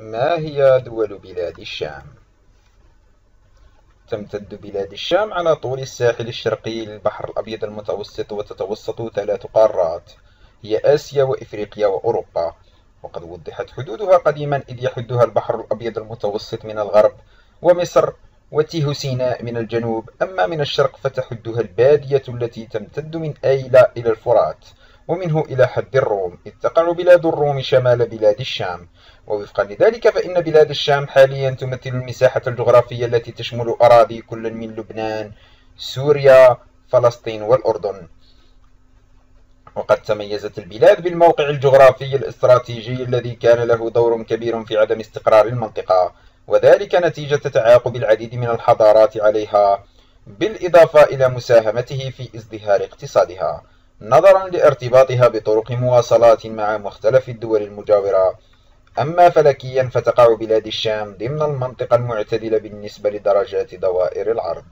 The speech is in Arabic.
ما هي دول بلاد الشام؟ تمتد بلاد الشام على طول الساحل الشرقي للبحر الأبيض المتوسط وتتوسط ثلاث قارات هي آسيا وإفريقيا وأوروبا. وقد وضحت حدودها قديما إذ يحدها البحر الأبيض المتوسط من الغرب ومصر وتيه سيناء من الجنوب. أما من الشرق فتحدها البادية التي تمتد من أيلا إلى الفرات. ومنه إلى حد الروم إذ تقع بلاد الروم شمال بلاد الشام. ووفقا لذلك فإن بلاد الشام حاليا تمثل المساحة الجغرافية التي تشمل أراضي كل من لبنان سوريا فلسطين والأردن. وقد تميزت البلاد بالموقع الجغرافي الاستراتيجي الذي كان له دور كبير في عدم استقرار المنطقة. وذلك نتيجة تعاقب العديد من الحضارات عليها بالإضافة إلى مساهمته في ازدهار اقتصادها. نظرا لارتباطها بطرق مواصلات مع مختلف الدول المجاورة. أما فلكيا فتقع بلاد الشام ضمن المنطقة المعتدلة بالنسبة لدرجات دوائر العرض.